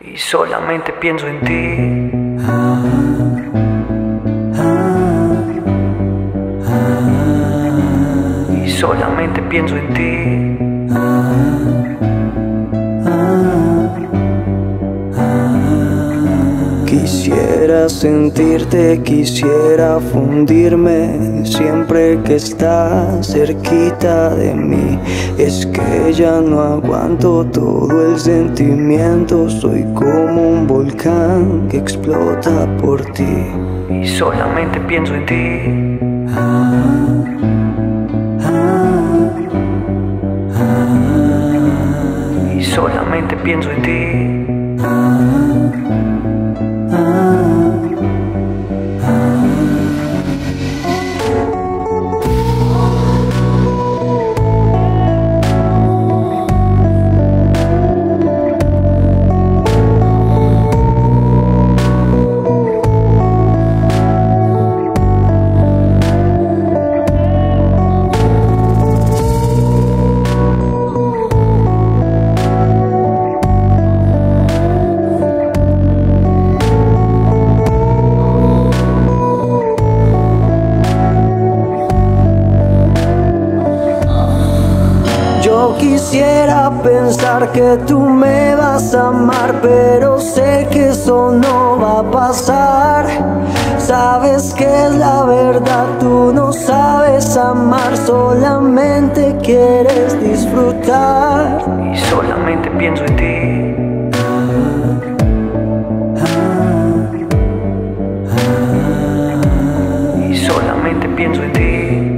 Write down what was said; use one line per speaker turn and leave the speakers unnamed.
Y solamente pienso en ti. Y solamente pienso en ti.
Quisiera sentirte, quisiera fundirme siempre que estás cerquita de mí. Es que ya no aguanto todo el sentimiento, soy como un volcán que explota por ti.
Y solamente pienso en ti. Y solamente pienso en ti.
quisiera pensar que tú me vas a amar, pero sé que eso no va a pasar. Sabes que es la verdad, tú no sabes amar, solamente quieres disfrutar.
Y solamente pienso en ti. solamente pienso en ti.